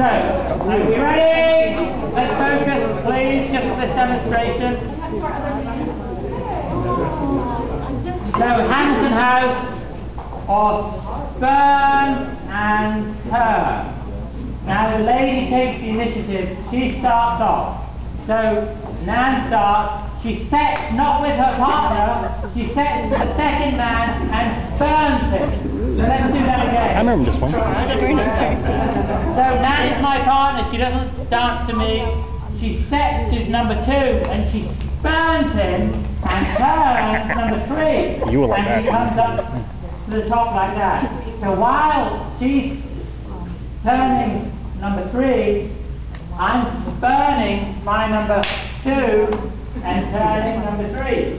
So, are we ready? Let's focus, please, just for this demonstration. So, Hamilton House, or burn and turn. Now the lady takes the initiative, she starts off. So, Nan starts, she sets, not with her partner, she sets the second man and spurns him. So let's do that again. I remember this one. So Nan is my partner, she doesn't dance to me. She sets to number two and she spurns him and turns number three. You were like and he comes up to the top like that. So while she's turning number three, I'm burning my number two and turning number three.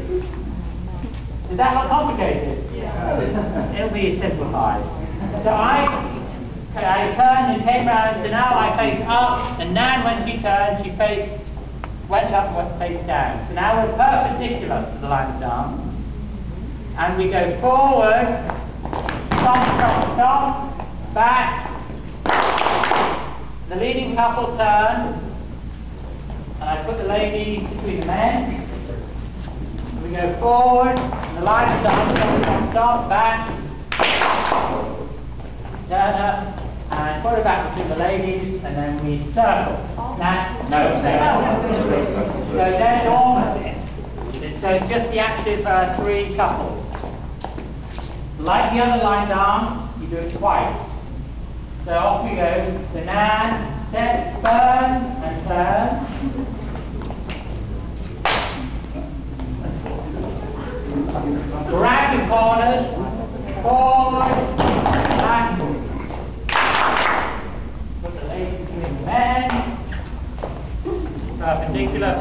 Is that not complicated? Yeah. It'll be simplified. So I, I turned and came round, so now I face up, and Nan, when she turned, she faced, went up, went face down. So now we're perpendicular to the line of dance. And we go forward, stop, stop, stop, back. The leading couple turn, and I put the lady between the men. We go forward, and the line done, stop, stop, stop, back. Turn up, and put it back between the ladies, and then we circle. Now, no, no. So they're normal. So it's just the active uh, three shuffles. Like the other line dance, you do it twice. So off we go. The nan, set, turn, and turn. Grab the corners, forward, back. Put the lady between the men. Perpendicular.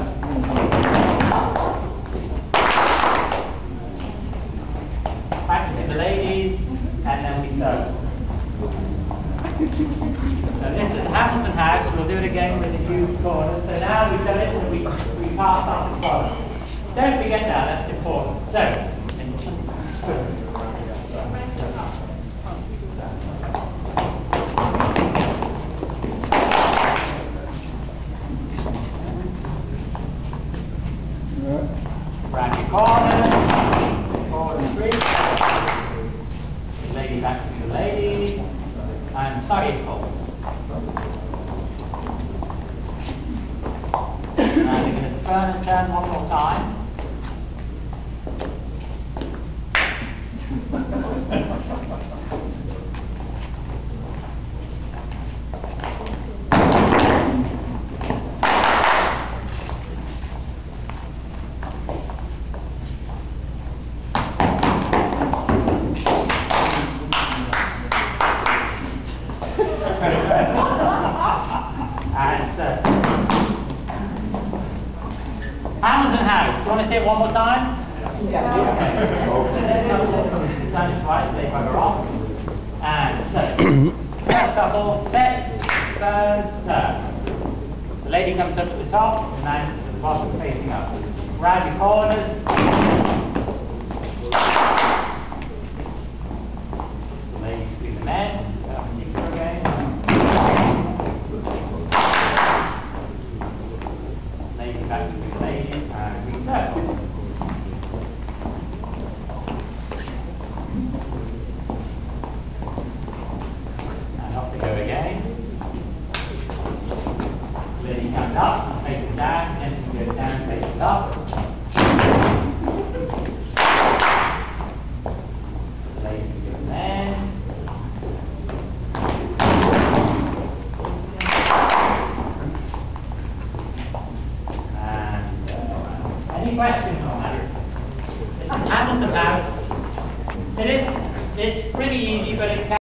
Back to the ladies, and then we circle. So this is Hamilton House. We'll do it again with the used corners. So now we've done it and we, we pass on the corner. Don't forget that, that's important. So, round your corner, forward three. Lady back to the lady, and circle. And turn one more time. And uh, Hamilton House. Do you want to say it one more time? Yeah. Okay. Done it twice, they bugger off. And so, first couple, set, turn, turn. The lady comes up at the top, and then the bottom facing up. Round your corners. The lady between the men, perpendicular again. lady back to the lady and we circle. And off we go again. Lady comes up, faces down, and goes down, faces up. Lady to the man. And uh, any questions on that? It's Hamilton House. It is, it's pretty easy, but it